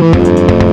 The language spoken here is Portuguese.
Música